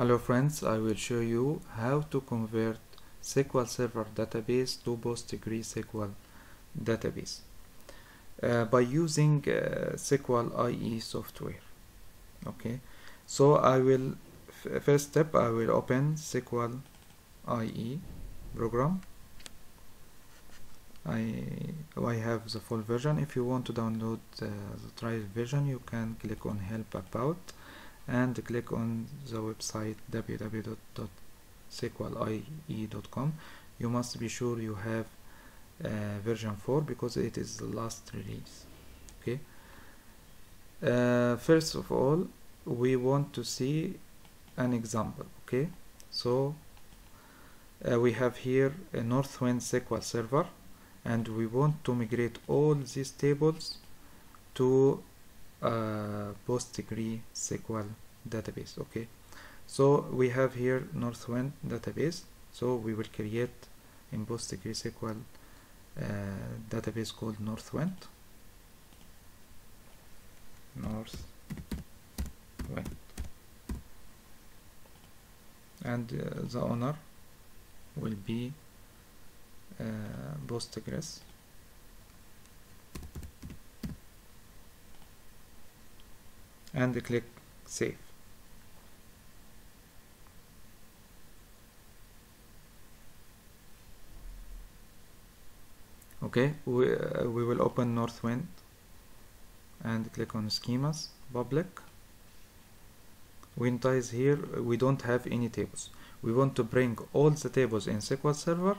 Hello friends, I will show you how to convert SQL Server database to PostgreSQL database uh, by using uh, SQL IE software. Okay, so I will first step I will open SQL IE program. I I have the full version. If you want to download uh, the trial version, you can click on Help About and click on the website www.sqlie.com you must be sure you have uh, version 4 because it is the last release. Okay? Uh, first of all we want to see an example. Okay? So uh, we have here a Northwind SQL server and we want to migrate all these tables to uh, PostgreSQL database okay? So we have here Northwind database. So we will create in PostgreSQL uh, database called Northwind Northwind and uh, the owner will be uh, Postgres. And click save okay we, uh, we will open Northwind and click on schemas public. Window is here. We don't have any tables. We want to bring all the tables in SQL Server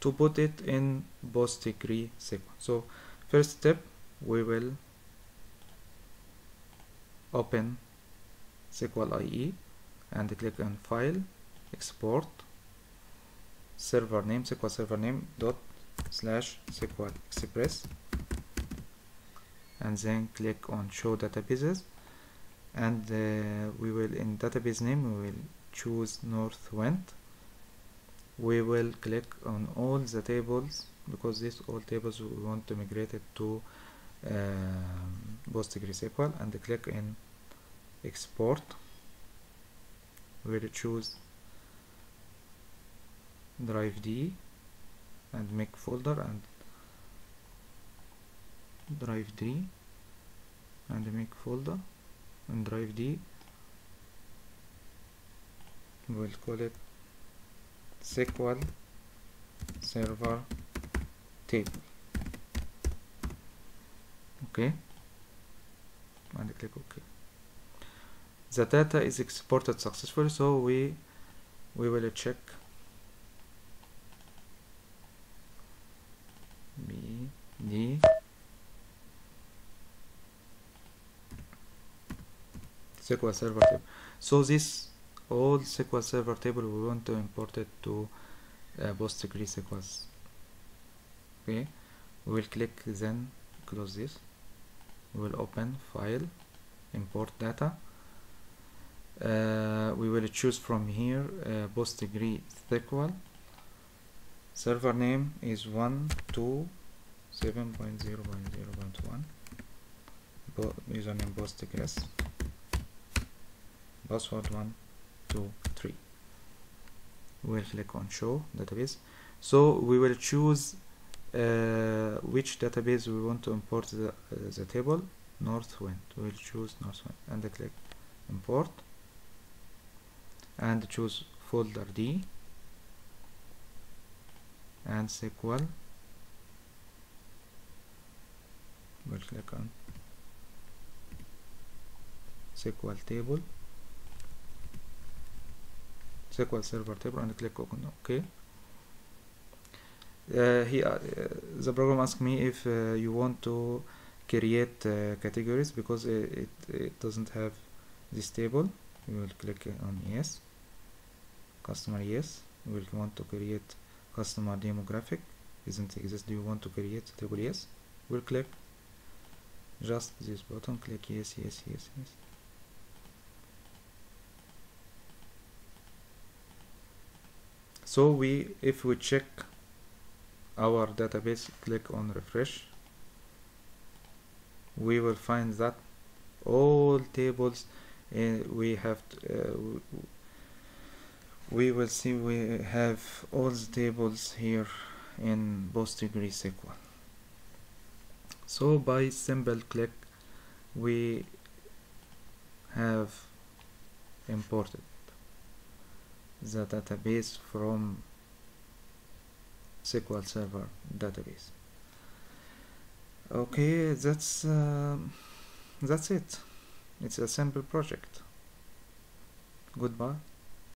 to put it in PostgreSQL so first step we will open SQLIE and click on file export server name SQL server name dot slash SQL Express and then click on show databases. And uh, we will in database name we will choose Northwind we will click on all the tables because these all tables we want to migrate it to uh, PostgreSQL and click in export. We will choose drive D and make folder and drive D and make folder and drive D. We'll call it SQL server table. Okay? And click OK. The data is exported successfully so we we will check B D SQL server table. So this old SQL server table we want to import it to uh, PostgreSQL okay? We will click then close this. We will open file import data. Uh, we will choose from here uh, PostgreSQL server name is 127.0.0.1 username Postgres password 1 2 3 we'll click on show database. So we will choose uh, which database we want to import the, uh, the table. Northwind we'll choose Northwind and click import. And choose folder D. And SQL we'll click on SQL table SQL server table and click on OK? Uh, here uh, the program asks me if uh, you want to create uh, categories because it, it, it doesn't have this table. We will click on yes. Customer yes. We will want to create customer demographic. Isn't exist. Do you want to create table yes? We'll click just this button. Click yes yes yes yes so we if we check our database click on refresh we will find that all tables uh, we have uh, we will see we have all the tables here in PostgreSQL so by simple click we have imported the database from SQL Server database. Okay that's um that's it. It's a simple project. Goodbye